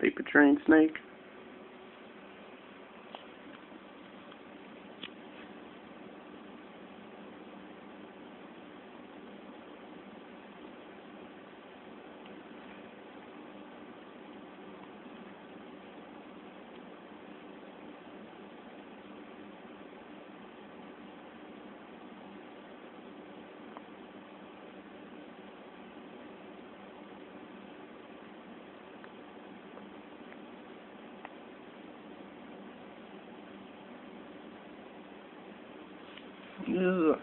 Paper train snake. 就是。